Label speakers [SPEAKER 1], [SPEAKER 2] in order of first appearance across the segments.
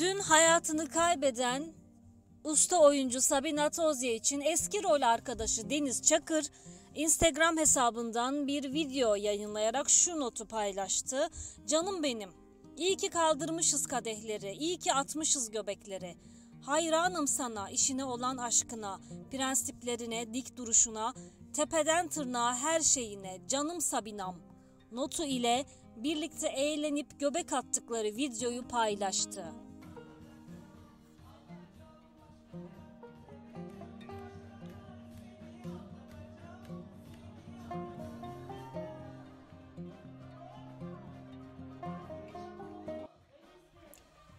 [SPEAKER 1] Dün hayatını kaybeden usta oyuncu Sabina Tozye için eski rol arkadaşı Deniz Çakır Instagram hesabından bir video yayınlayarak şu notu paylaştı. Canım benim, iyi ki kaldırmışız kadehleri, iyi ki atmışız göbekleri. Hayranım sana, işine olan aşkına, prensiplerine, dik duruşuna, tepeden tırnağa her şeyine, canım Sabinam. Notu ile birlikte eğlenip göbek attıkları videoyu paylaştı.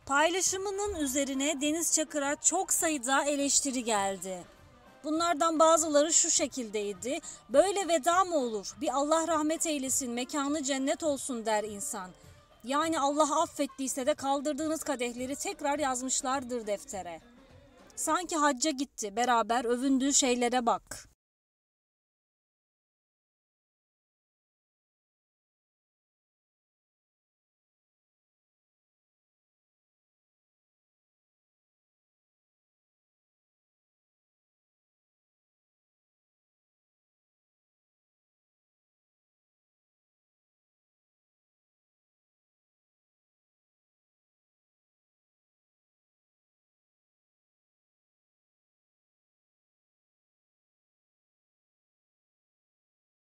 [SPEAKER 1] Paylaşımının üzerine Deniz Çakır'a çok sayıda eleştiri geldi. Bunlardan bazıları şu şekildeydi. Böyle veda mı olur? Bir Allah rahmet eylesin, mekanı cennet olsun der insan. Yani Allah affettiyse de kaldırdığınız kadehleri tekrar yazmışlardır deftere. Sanki hacca gitti, beraber övündüğü şeylere bak.''